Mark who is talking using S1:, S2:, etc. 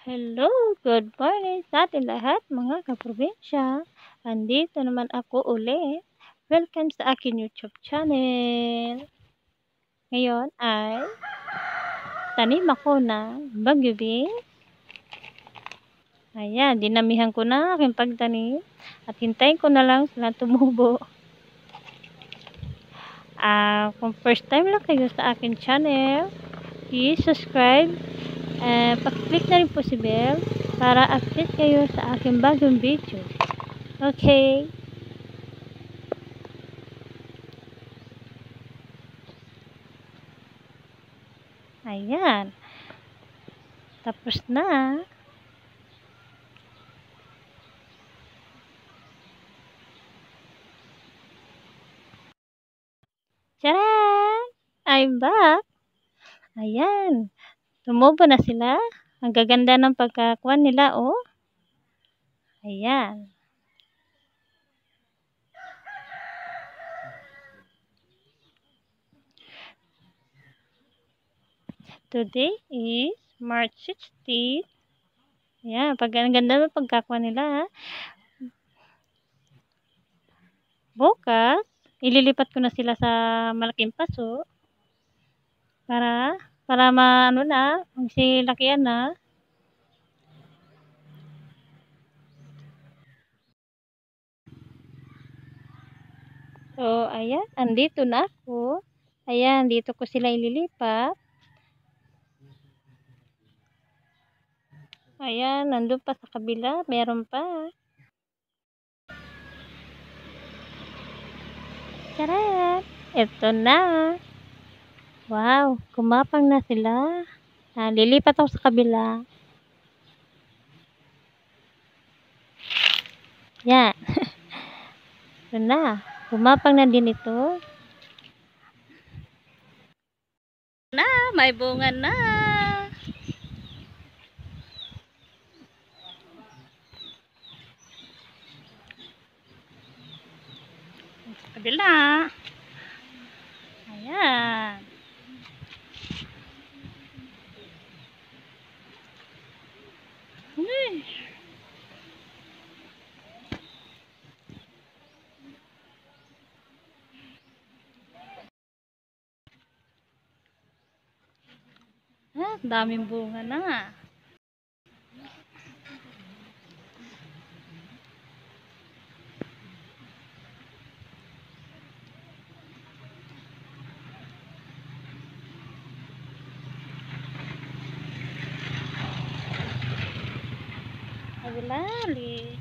S1: Hello, good morning sa ating lahat mga kaprobinsya. Andito naman ako uli. Welcome sa akin YouTube channel. Ngayon ay tanim ako ng bagyo. Ayan, dinamihan ko na aking pagtanim at hintayin ko na lang sila tumubo. Uh, kung first time lang kayo sa akin channel, please subscribe Uh, pakiclick na rin po si bell para update kayo sa aking bagong video. Okay. Ayan. Tapos na. Charan! I'm back. Ayan. Tumubo na sila. Ang gaganda ng pagkakuan nila, oh. Ayan. Today is March 16. Ayan, pag ang ganda ng pagkakuan nila, ha. Bukas, ililipat ko na sila sa malaking paso para para maano na, magsilakihan na. So, ayan, andito na ako. Ayan, dito ko sila ililipat. Ayan, nandun pa sa kabila, meron pa. Charot! Ito na. Wow, kumapang na sila. Ah, lilipat ako sa kabila. Yan. Ito na. Kumapang na din ito. Na, may bunga na. Sa kabila. Ayan. Ay. Daming bunga na. Abilali.